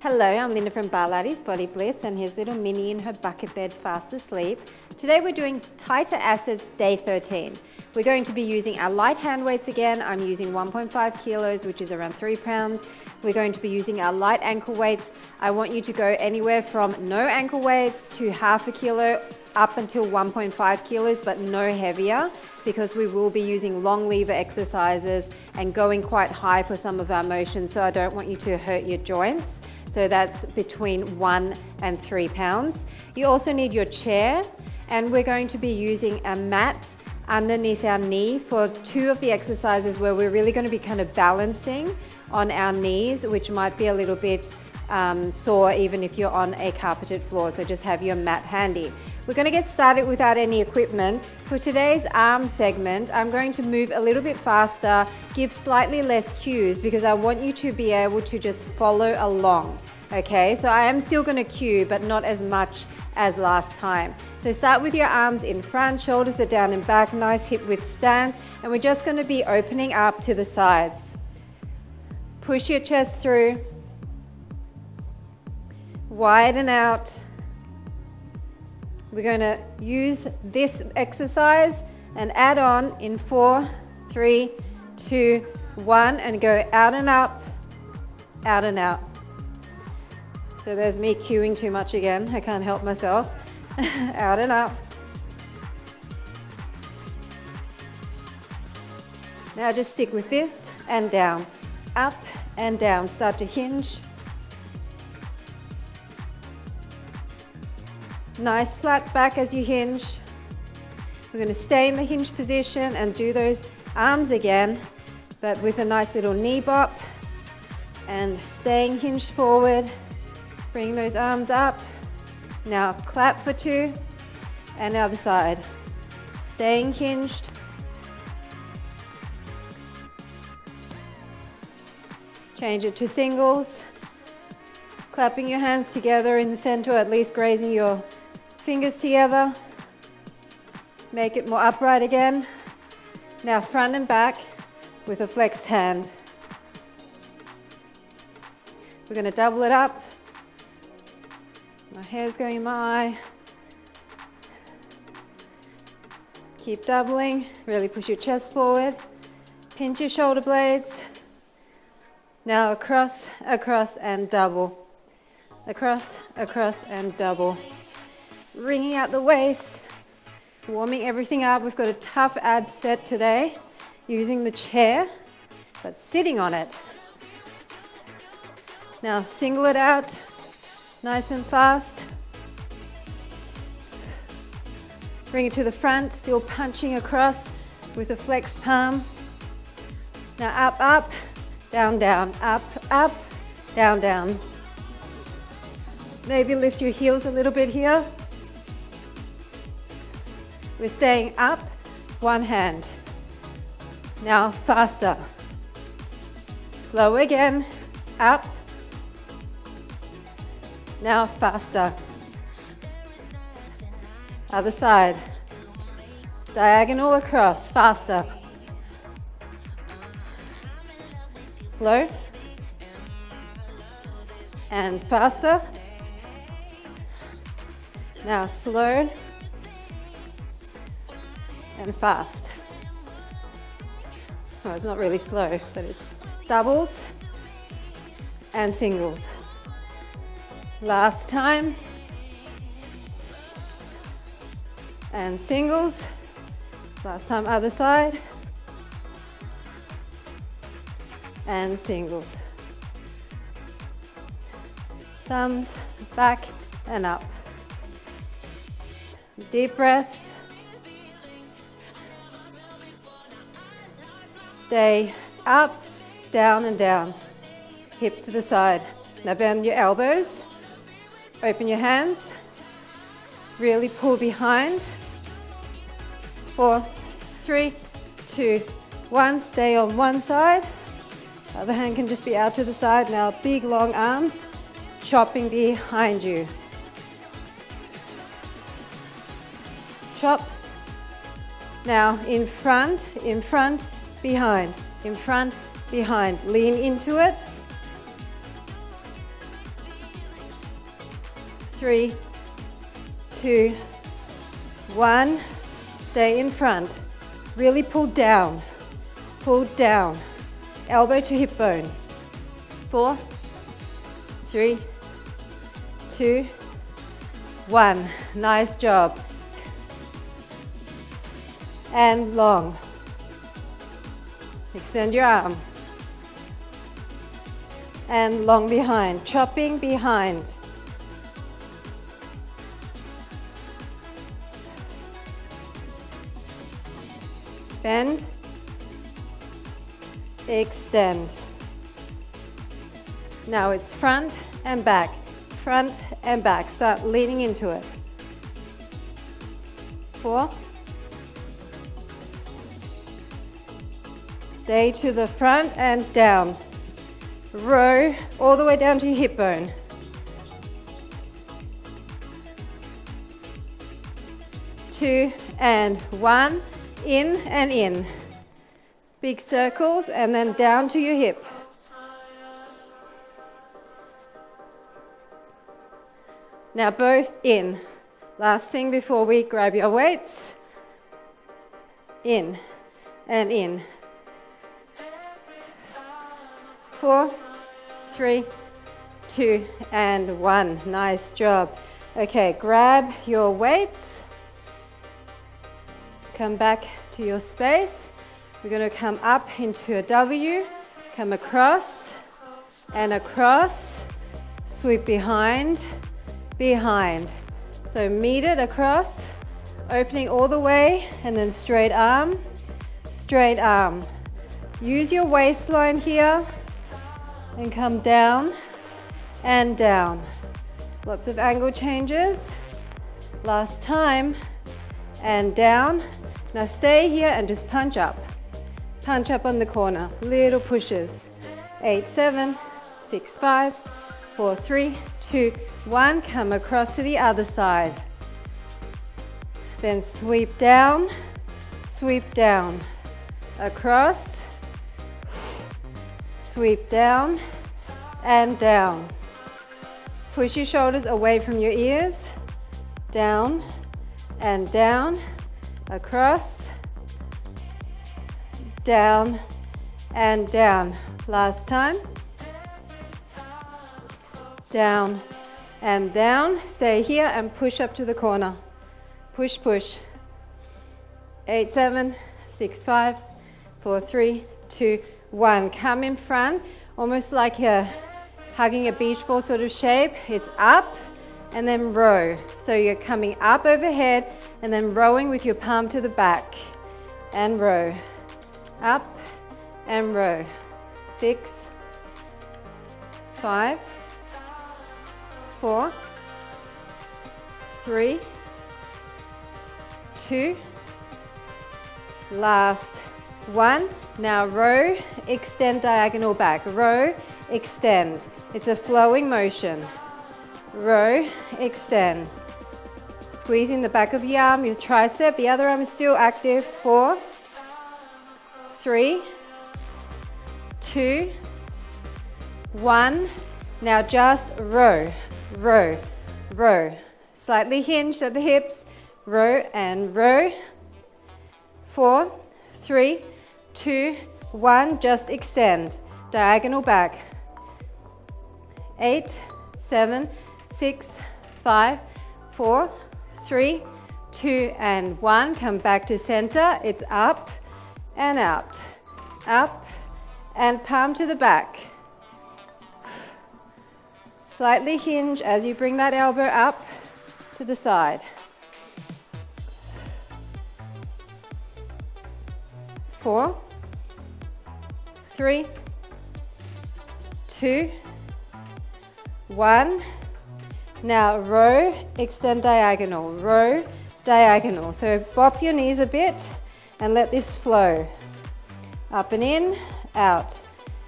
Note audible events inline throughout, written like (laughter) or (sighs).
Hello, I'm Linda from Barlates Body Blitz and here's little Minnie in her bucket bed fast asleep. Today we're doing Tighter Assets Day 13. We're going to be using our light hand weights again. I'm using 1.5 kilos, which is around three pounds. We're going to be using our light ankle weights. I want you to go anywhere from no ankle weights to half a kilo up until 1.5 kilos, but no heavier because we will be using long lever exercises and going quite high for some of our motions. So I don't want you to hurt your joints. So that's between one and three pounds. You also need your chair and we're going to be using a mat underneath our knee for two of the exercises where we're really going to be kind of balancing on our knees, which might be a little bit um, sore even if you're on a carpeted floor. So just have your mat handy. We're going to get started without any equipment. For today's arm segment, I'm going to move a little bit faster, give slightly less cues because I want you to be able to just follow along. Okay, so I am still going to cue, but not as much as last time. So start with your arms in front, shoulders are down and back, nice hip width stance, and we're just going to be opening up to the sides. Push your chest through, widen out, we're going to use this exercise and add on in four, three, two, one, and go out and up, out and out. So there's me cueing too much again. I can't help myself. (laughs) out and up. Now just stick with this and down. Up and down. Start to hinge. Nice flat back as you hinge. We're going to stay in the hinge position and do those arms again, but with a nice little knee bop and staying hinged forward. Bring those arms up. Now clap for two and the other side. Staying hinged. Change it to singles. Clapping your hands together in the center, at least grazing your Fingers together. Make it more upright again. Now front and back with a flexed hand. We're going to double it up. My hair's going in my eye. Keep doubling. Really push your chest forward. Pinch your shoulder blades. Now across, across, and double. Across, across, and double wringing out the waist, warming everything up. We've got a tough ab set today using the chair, but sitting on it. Now single it out, nice and fast. Bring it to the front, still punching across with a flexed palm. Now up, up, down, down, up, up, down, down. Maybe lift your heels a little bit here. We're staying up, one hand. Now faster. Slow again, up. Now faster. Other side. Diagonal across, faster. Slow. And faster. Now slow and fast. Oh, it's not really slow, but it's doubles and singles. Last time. And singles. Last time other side. And singles. Thumbs back and up. Deep breaths. Stay up, down and down. Hips to the side. Now bend your elbows. Open your hands. Really pull behind. Four, three, two, one. Stay on one side. Other hand can just be out to the side. Now big long arms chopping behind you. Chop. Now in front, in front, behind, in front, behind. Lean into it. three, two, one. Stay in front. Really pull down. Pull down. Elbow to hip bone. Four, three, two, one. Nice job. And long. Extend your arm. And long behind, chopping behind. Bend, extend. Now it's front and back, front and back. Start leaning into it. Four. Stay to the front and down. Row all the way down to your hip bone. Two and one, in and in. Big circles and then down to your hip. Now both in. Last thing before we grab your weights. In and in. Four, three, two, and one. Nice job. Okay, grab your weights. Come back to your space. We're going to come up into a W, come across and across, sweep behind, behind. So meet it across, opening all the way, and then straight arm, straight arm. Use your waistline here, and come down and down. Lots of angle changes. Last time, and down. Now stay here and just punch up. Punch up on the corner, little pushes. Eight, seven, six, five, four, three, two, one. Come across to the other side. Then sweep down, sweep down. Across, sweep down and down. Push your shoulders away from your ears, down and down, across, down and down. Last time down and down. Stay here and push up to the corner. Push, push. Eight, seven, six, five, four, three, two, one. Come in front, almost like a hugging a beach ball sort of shape. It's up and then row. So you're coming up overhead and then rowing with your palm to the back and row. Up and row. Six, five, four, three, two, last one. Now row, extend diagonal back. Row, extend. It's a flowing motion. Row, extend. Squeezing the back of your arm, your tricep. The other arm is still active. Four, three, two, one. Now just row row, row. Slightly hinged at the hips, row and row. Four, three, two, one, just extend. Diagonal back. Eight, seven, six, five, four, three, two, and one. Come back to center. It's up and out. Up and palm to the back. Slightly hinge as you bring that elbow up to the side. Four, three, two, one. Now row, extend diagonal, row, diagonal. So bop your knees a bit and let this flow. Up and in, out,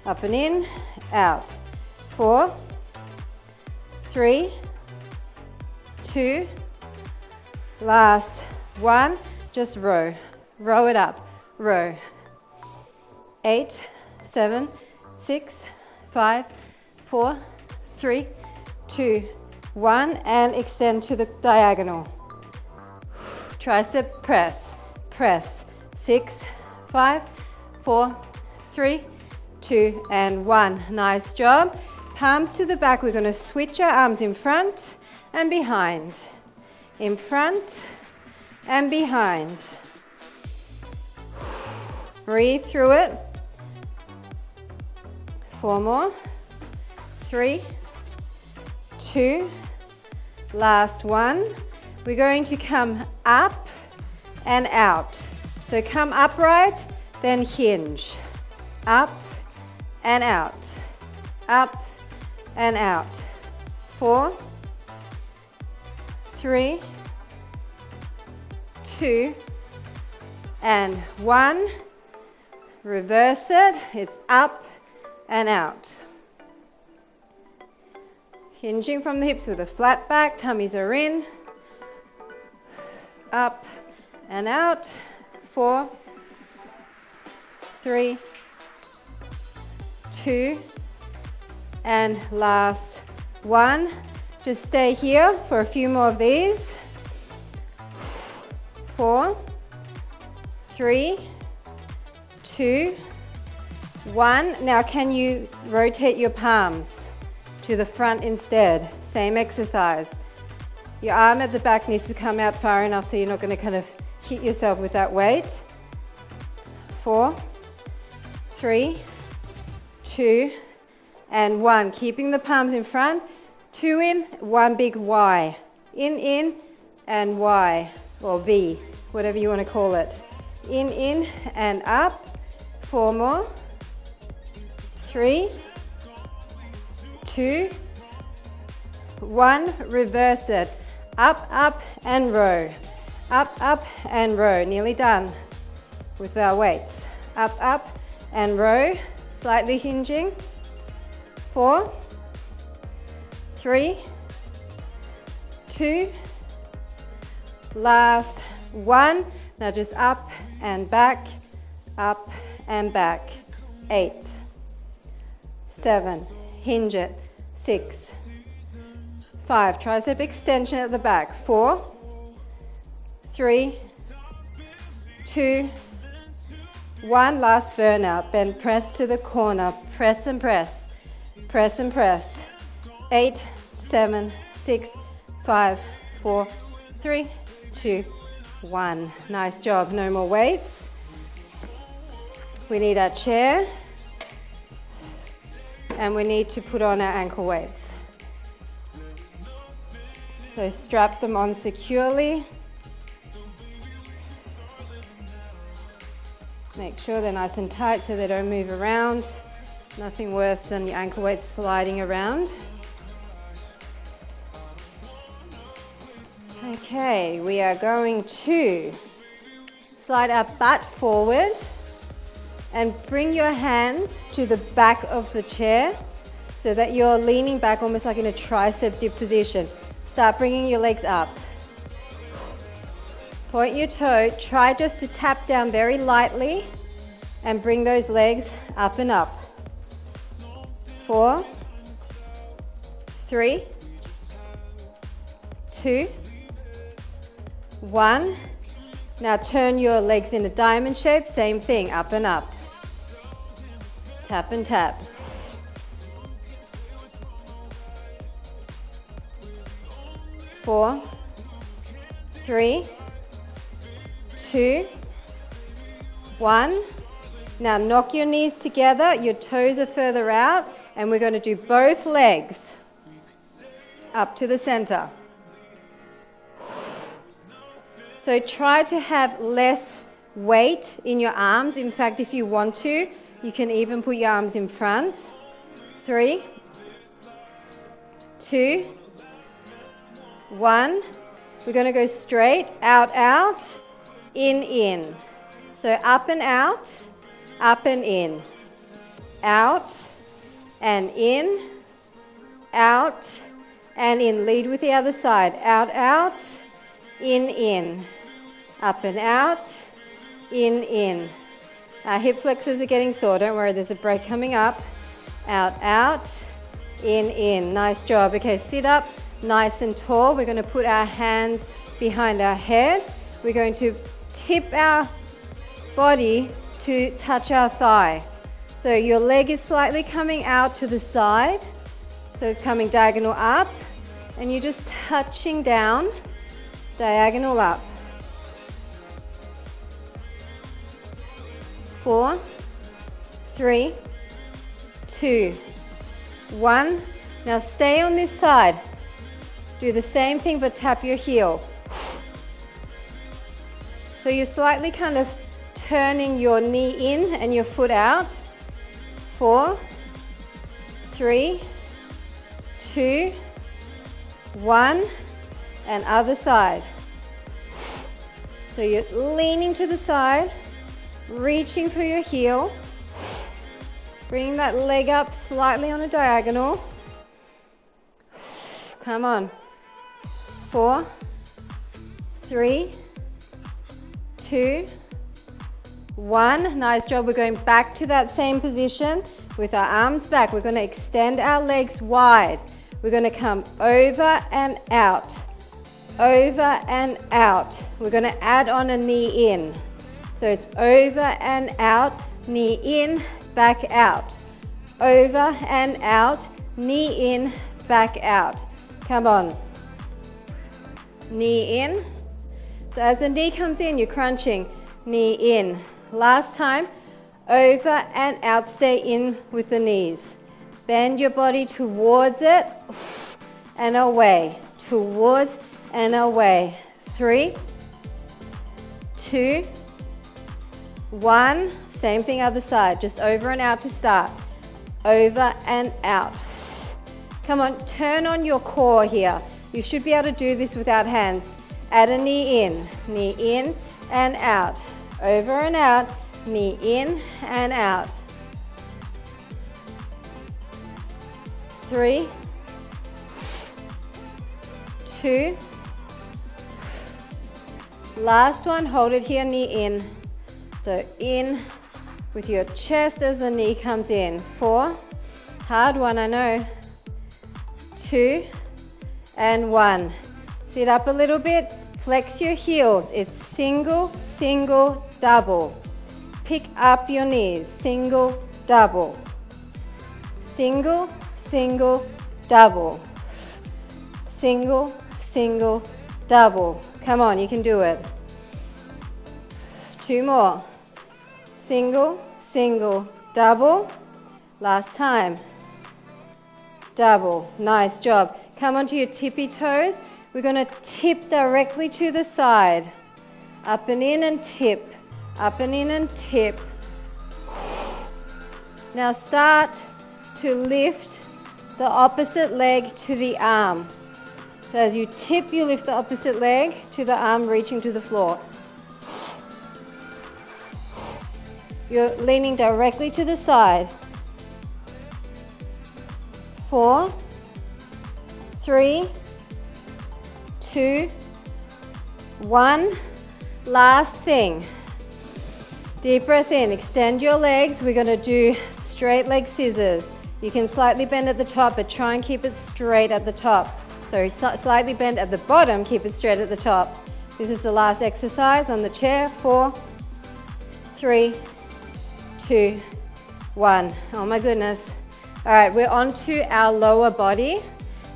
up and in, out. Four, three, two, last. One, just row, row it up, row. Eight, seven, six, five, four, three, two, one, and extend to the diagonal. Tricep press, press. Six, five, four, three, two, and one. Nice job. Palms to the back. We're going to switch our arms in front and behind. In front and behind. Breathe through it. Four more. Three, two, last one. We're going to come up and out. So come upright, then hinge. Up and out. Up and out. Four, three, two, and one. Reverse it. It's up and out. Hinging from the hips with a flat back, tummies are in. Up and out. Four, three, two, and last one. Just stay here for a few more of these. Four, three, two, one. Now can you rotate your palms to the front instead? Same exercise. Your arm at the back needs to come out far enough so you're not going to kind of hit yourself with that weight. Four, three, two, and one. Keeping the palms in front. Two in, one big Y. In, in, and Y, or V, whatever you want to call it. In, in, and up. Four more. Three, two, one. Reverse it. Up, up, and row. Up, up, and row. Nearly done with our weights. Up, up, and row. Slightly hinging. Four, three, two, last one. Now just up and back, up and back. Eight, seven, hinge it. Six, five, tricep extension at the back. Four, three, two, one. Last burnout. Bend press to the corner. Press and press. Press and press. Eight, seven, six, five, four, three, two, one. Nice job. No more weights. We need our chair. And we need to put on our ankle weights. So strap them on securely. Make sure they're nice and tight so they don't move around. Nothing worse than your ankle weights sliding around. Okay, we are going to slide our butt forward and bring your hands to the back of the chair so that you're leaning back almost like in a tricep dip position. Start bringing your legs up. Point your toe, try just to tap down very lightly and bring those legs up and up. Four, three, two, one. Now turn your legs in a diamond shape, same thing, up and up. Tap and tap. Four, three, two, one. Now knock your knees together, your toes are further out, and we're going to do both legs up to the center. So try to have less weight in your arms. In fact, if you want to, you can even put your arms in front. Three, two, one. We're going to go straight, out, out, in, in. So up and out, up and in, out and in, out and in. Lead with the other side. Out, out, in, in, up and out, in, in. Our hip flexors are getting sore. Don't worry, there's a break coming up. Out, out, in, in. Nice job. Okay, sit up, nice and tall. We're going to put our hands behind our head. We're going to tip our body to touch our thigh. So your leg is slightly coming out to the side. So it's coming diagonal up. And you're just touching down, diagonal up. Four, three, two, one. Now stay on this side. Do the same thing but tap your heel. So you're slightly kind of turning your knee in and your foot out. Four, three, two, one, and other side. So you're leaning to the side, reaching for your heel. Bring that leg up slightly on a diagonal. Come on. Four, three, two, one. Nice job. We're going back to that same position with our arms back. We're going to extend our legs wide. We're going to come over and out, over and out. We're going to add on a knee in. So it's over and out, knee in, back out. Over and out, knee in, back out. Come on. Knee in, so as the knee comes in, you're crunching, knee in. Last time, over and out, stay in with the knees. Bend your body towards it and away, towards and away. Three, two, one. Same thing other side, just over and out to start. Over and out. Come on, turn on your core here. You should be able to do this without hands. Add a knee in, knee in and out. Over and out, knee in and out. Three, two, last one, hold it here, knee in. So in with your chest as the knee comes in. Four, hard one, I know. Two, and one. Sit up a little bit, Flex your heels. It's single, single, double. Pick up your knees. Single, double. Single, single, double. Single, single, double. Come on, you can do it. Two more. Single, single, double. Last time. Double. Nice job. Come onto your tippy toes. We're going to tip directly to the side. Up and in and tip. Up and in and tip. Now start to lift the opposite leg to the arm. So as you tip, you lift the opposite leg to the arm reaching to the floor. You're leaning directly to the side. Four, three, two, one. Last thing. Deep breath in, extend your legs. We're gonna do straight leg scissors. You can slightly bend at the top, but try and keep it straight at the top. So slightly bend at the bottom, keep it straight at the top. This is the last exercise on the chair. Four, three, two, one. Oh my goodness. All right, we're on to our lower body.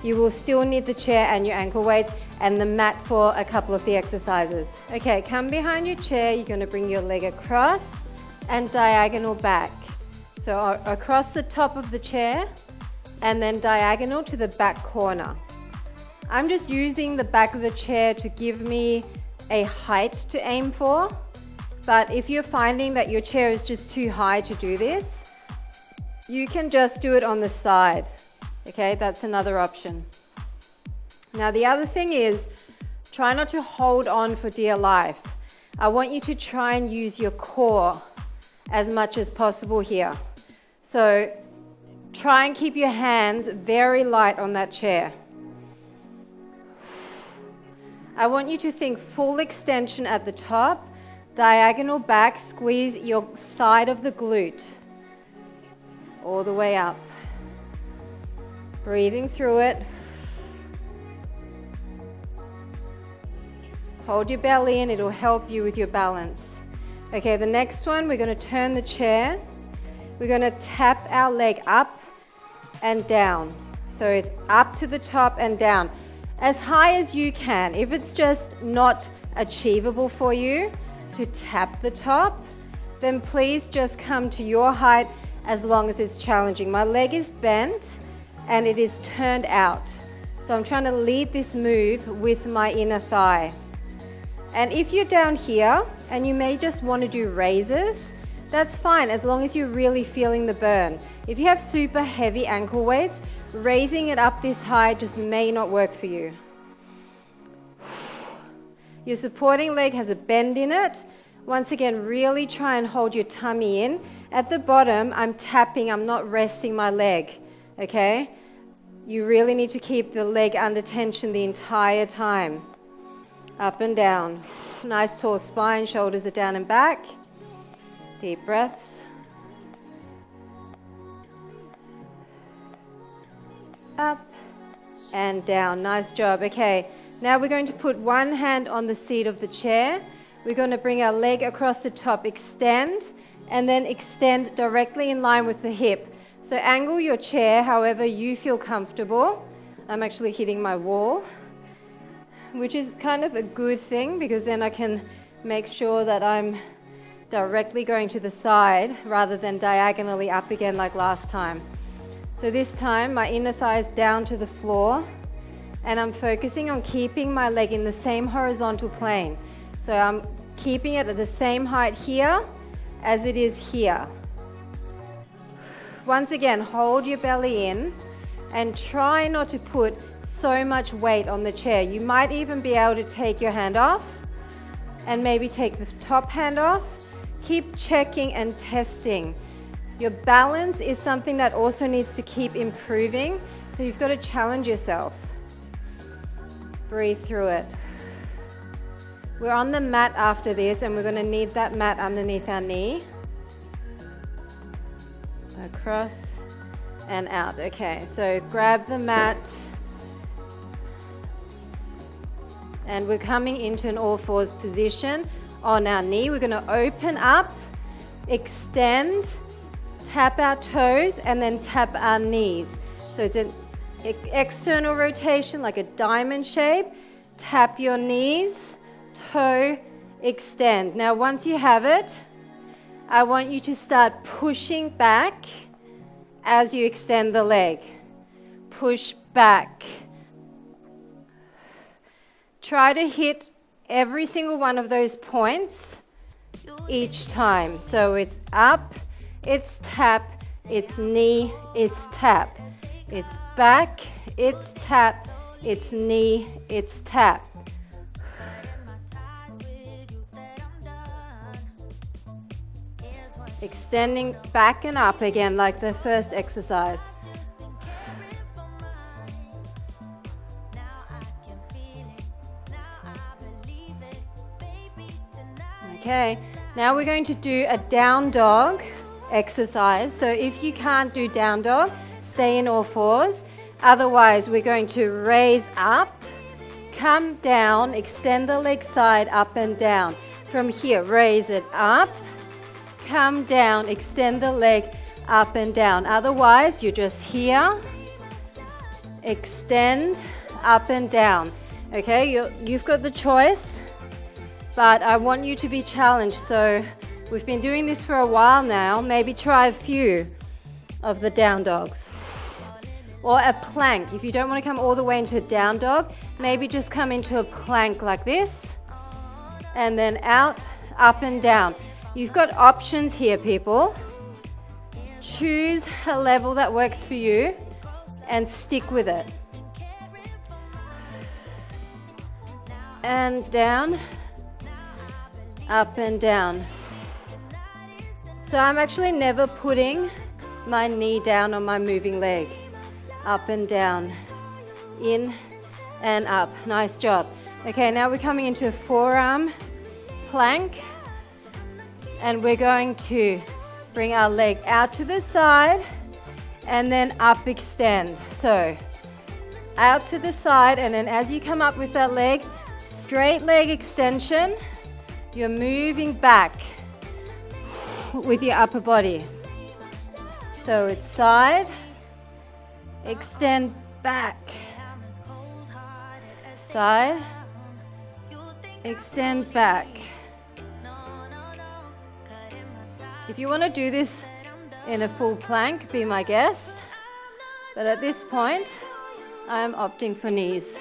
You will still need the chair and your ankle weights and the mat for a couple of the exercises. Okay, come behind your chair. You're gonna bring your leg across and diagonal back. So across the top of the chair and then diagonal to the back corner. I'm just using the back of the chair to give me a height to aim for. But if you're finding that your chair is just too high to do this, you can just do it on the side. Okay, that's another option. Now the other thing is, try not to hold on for dear life. I want you to try and use your core as much as possible here. So try and keep your hands very light on that chair. I want you to think full extension at the top, diagonal back, squeeze your side of the glute all the way up. Breathing through it. Hold your belly in, it'll help you with your balance. Okay, the next one, we're gonna turn the chair. We're gonna tap our leg up and down. So it's up to the top and down. As high as you can. If it's just not achievable for you to tap the top, then please just come to your height as long as it's challenging. My leg is bent and it is turned out. So I'm trying to lead this move with my inner thigh. And if you're down here and you may just want to do raises, that's fine as long as you're really feeling the burn. If you have super heavy ankle weights, raising it up this high just may not work for you. Your supporting leg has a bend in it. Once again, really try and hold your tummy in. At the bottom, I'm tapping, I'm not resting my leg, okay? You really need to keep the leg under tension the entire time. Up and down. (sighs) Nice tall spine, shoulders are down and back. Deep breaths. Up and down. Nice job. Okay, now we're going to put one hand on the seat of the chair. We're going to bring our leg across the top, extend, and then extend directly in line with the hip. So angle your chair however you feel comfortable. I'm actually hitting my wall, which is kind of a good thing because then I can make sure that I'm directly going to the side rather than diagonally up again like last time. So this time my inner thigh is down to the floor and I'm focusing on keeping my leg in the same horizontal plane. So I'm keeping it at the same height here as it is here. Once again, hold your belly in and try not to put so much weight on the chair. You might even be able to take your hand off and maybe take the top hand off. Keep checking and testing. Your balance is something that also needs to keep improving, so you've got to challenge yourself. Breathe through it. We're on the mat after this and we're going to need that mat underneath our knee. Across and out. Okay, so grab the mat. And we're coming into an all fours position on our knee. We're going to open up, extend, tap our toes, and then tap our knees. So it's an external rotation like a diamond shape. Tap your knees, toe, extend. Now once you have it, I want you to start pushing back as you extend the leg. Push back. Try to hit every single one of those points each time. So it's up, it's tap, it's knee, it's tap. It's back, it's tap, it's knee, it's tap. Extending back and up again like the first exercise. Okay, now we're going to do a down dog exercise. So if you can't do down dog, stay in all fours. Otherwise, we're going to raise up, come down, extend the leg side up and down. From here, raise it up, come down, extend the leg up and down. Otherwise, you're just here, extend, up and down. Okay, you you've got the choice, but I want you to be challenged. So we've been doing this for a while now. Maybe try a few of the down dogs. Or a plank. If you don't want to come all the way into a down dog, maybe just come into a plank like this. And then out, up and down. You've got options here, people. Choose a level that works for you and stick with it. And down, up and down. So I'm actually never putting my knee down on my moving leg up and down, in and up. Nice job. Okay, now we're coming into a forearm plank and we're going to bring our leg out to the side and then up extend. So out to the side and then as you come up with that leg, straight leg extension, you're moving back with your upper body. So it's side, extend back, side, extend back. If you want to do this in a full plank, be my guest. But at this point, I am opting for knees.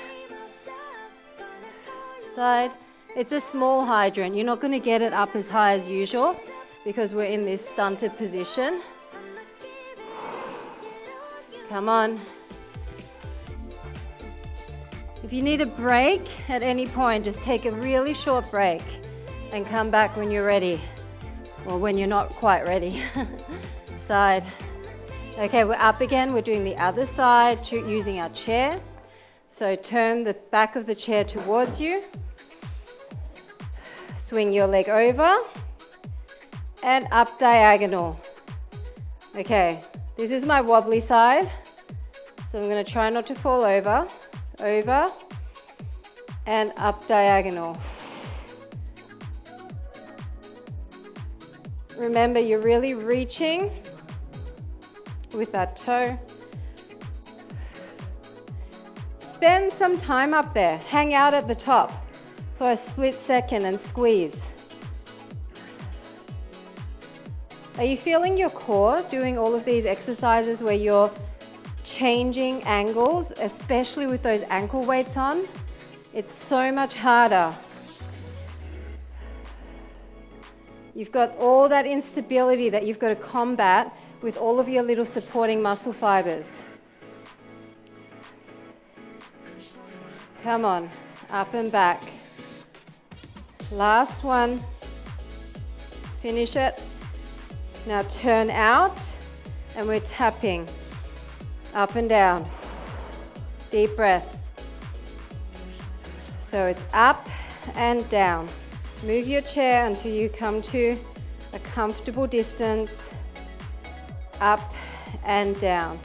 Side. It's a small hydrant. You're not going to get it up as high as usual because we're in this stunted position. Come on. If you need a break at any point, just take a really short break and come back when you're ready or when you're not quite ready. (laughs) side. Okay, we're up again. We're doing the other side using our chair. So turn the back of the chair towards you. Swing your leg over and up diagonal. Okay, this is my wobbly side. So I'm going to try not to fall over, over and up diagonal. Remember, you're really reaching with that toe. Spend some time up there. Hang out at the top for a split second and squeeze. Are you feeling your core doing all of these exercises where you're changing angles, especially with those ankle weights on? It's so much harder. You've got all that instability that you've got to combat with all of your little supporting muscle fibers. Come on, up and back. Last one. Finish it. Now turn out and we're tapping up and down. Deep breaths. So it's up and down. Move your chair until you come to a comfortable distance up and down.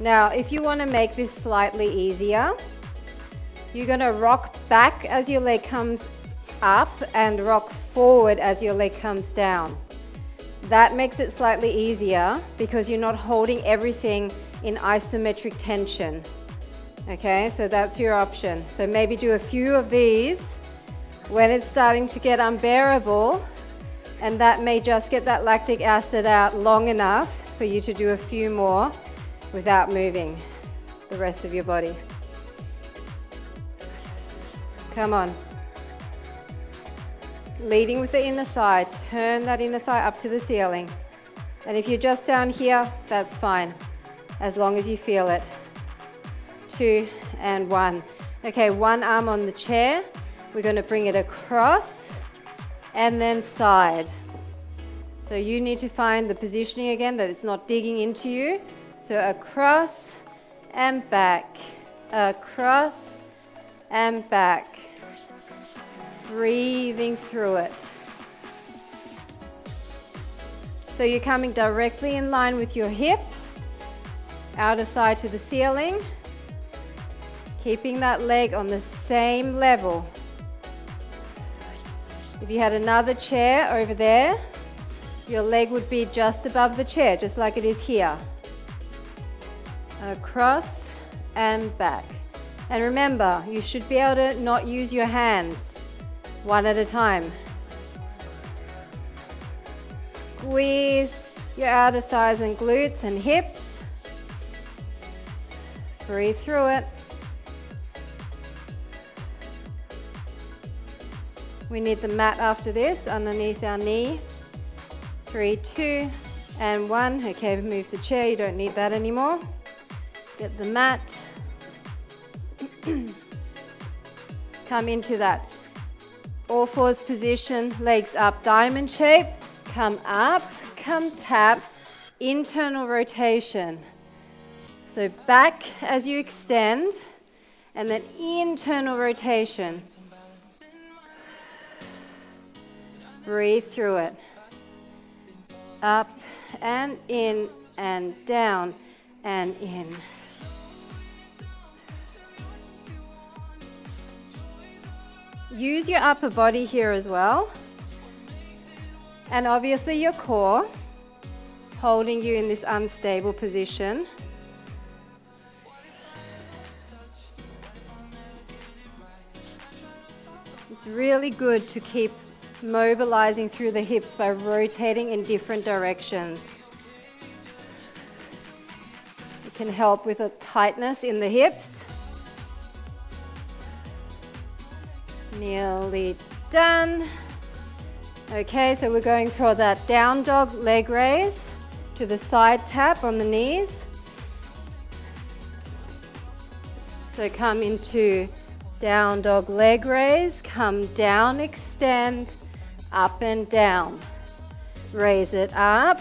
Now, if you want to make this slightly easier, you're going to rock back as your leg comes up and rock forward as your leg comes down. That makes it slightly easier because you're not holding everything in isometric tension. Okay, so that's your option. So maybe do a few of these when it's starting to get unbearable and that may just get that lactic acid out long enough for you to do a few more without moving the rest of your body. Come on. Leading with the inner thigh, turn that inner thigh up to the ceiling. And if you're just down here, that's fine, as long as you feel it. Two and one. Okay, one arm on the chair. We're gonna bring it across and then side. So you need to find the positioning again that it's not digging into you. So across and back, across and back. Breathing through it. So you're coming directly in line with your hip, outer thigh to the ceiling, keeping that leg on the same level if you had another chair over there, your leg would be just above the chair, just like it is here. Across and back. And remember, you should be able to not use your hands one at a time. Squeeze your outer thighs and glutes and hips. Breathe through it. We need the mat after this, underneath our knee. Three, two, and one. Okay, move the chair, you don't need that anymore. Get the mat. (clears throat) Come into that all fours position, legs up, diamond shape. Come up, come tap, internal rotation. So back as you extend, and then internal rotation. Breathe through it. Up and in and down and in. Use your upper body here as well. And obviously your core, holding you in this unstable position. It's really good to keep mobilizing through the hips by rotating in different directions. It can help with a tightness in the hips. Nearly done. Okay, so we're going for that down dog leg raise to the side tap on the knees. So come into down dog leg raise, come down, extend, up and down. Raise it up,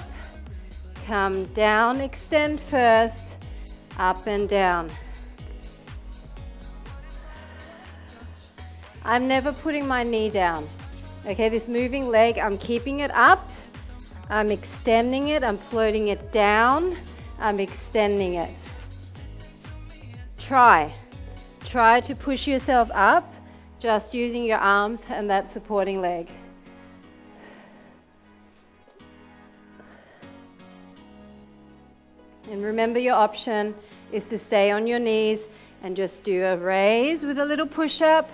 come down, extend first, up and down. I'm never putting my knee down. Okay, this moving leg, I'm keeping it up, I'm extending it, I'm floating it down, I'm extending it. Try. Try to push yourself up just using your arms and that supporting leg. And remember your option is to stay on your knees and just do a raise with a little push up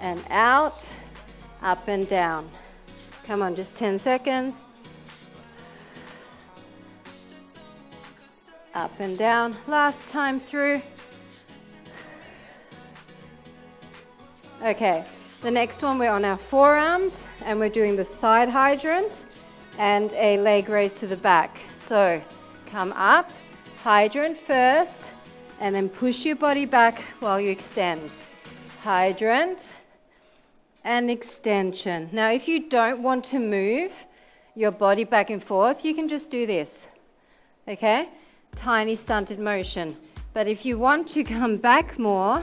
and out, up and down. Come on, just 10 seconds. Up and down. Last time through. Okay, the next one we're on our forearms and we're doing the side hydrant and a leg raise to the back. So Come up, hydrant first, and then push your body back while you extend. Hydrant and extension. Now, if you don't want to move your body back and forth, you can just do this. Okay? Tiny stunted motion. But if you want to (laughs) come back more,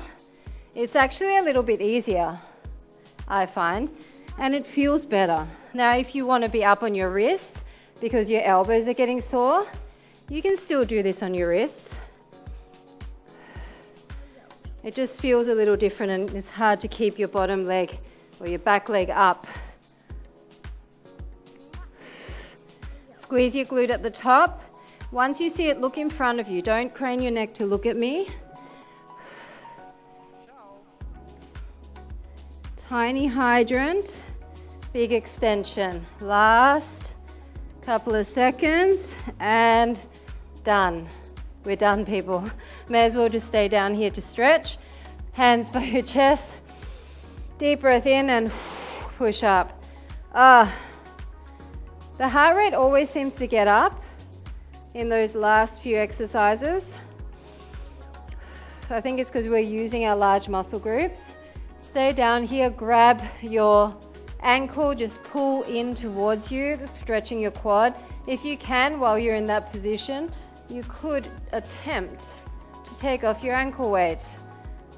it's actually a little bit easier, I find, and it feels better. Now, if you want to be up on your wrists because your elbows are getting sore, you can still do this on your wrists. It just feels a little different and it's hard to keep your bottom leg or your back leg up. Squeeze your glute at the top. Once you see it, look in front of you. Don't crane your neck to look at me. Tiny hydrant, big extension. Last couple of seconds and Done. We're done, people. (laughs) May as well just stay down here to stretch. Hands by your chest. Deep breath in and push up. Ah, the heart rate always seems to get up in those last few exercises. I think it's because we're using our large muscle groups. Stay down here, grab your ankle, just pull in towards you, stretching your quad. If you can, while you're in that position, you could attempt to take off your ankle weight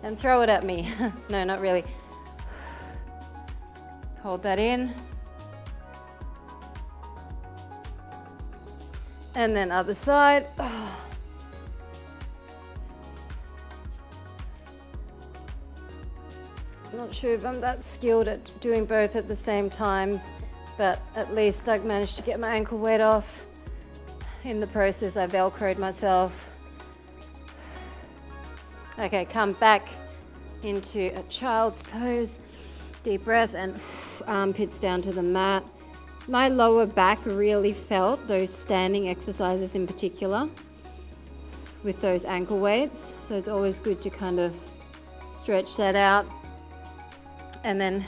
and throw it at me. (laughs) no, not really. Hold that in. And then other side. (sighs) Oh. Not sure if I'm that skilled at doing both at the same time, but at least I've managed to get my ankle weight off. In the process, I velcroed myself. Okay, come back into a child's pose. Deep breath and armpits down to the mat. My lower back really felt those standing exercises in particular with those ankle weights. So it's always good to kind of stretch that out. And then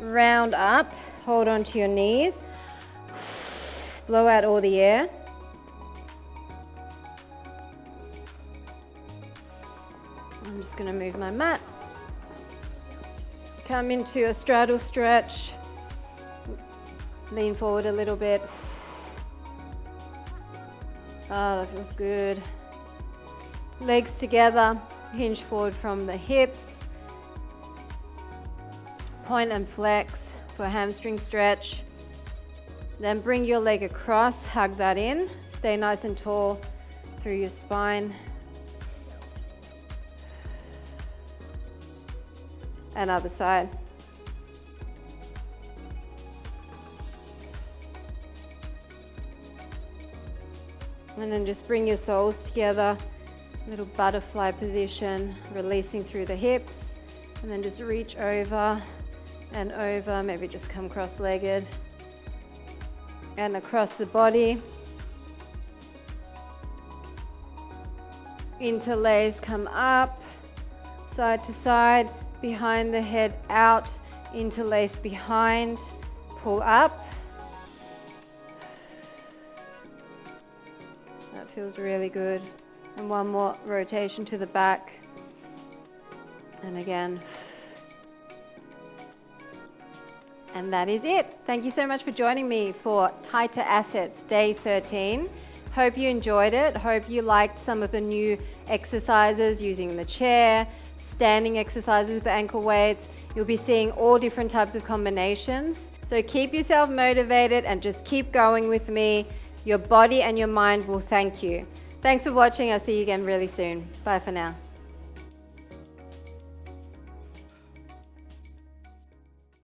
round up, hold on to your knees, blow out all the air. I'm just going to move my mat. Come into a straddle stretch. Lean forward a little bit. Ah, oh, that feels good. Legs together, hinge forward from the hips. Point and flex for hamstring stretch. Then bring your leg across, hug that in. Stay nice and tall through your spine. and other side. And then just bring your soles together, little butterfly position, releasing through the hips. And then just reach over and over, maybe just come cross-legged. And across the body. Interlace, come up, side to side behind the head, out, interlace behind, pull up. That feels really good. And one more rotation to the back. And again. And that is it. Thank you so much for joining me for Tighter Assets Day 13. Hope you enjoyed it. Hope you liked some of the new exercises using the chair, standing exercises with ankle weights. You'll be seeing all different types of combinations. So keep yourself motivated and just keep going with me. Your body and your mind will thank you. Thanks for watching. I'll see you again really soon. Bye for now.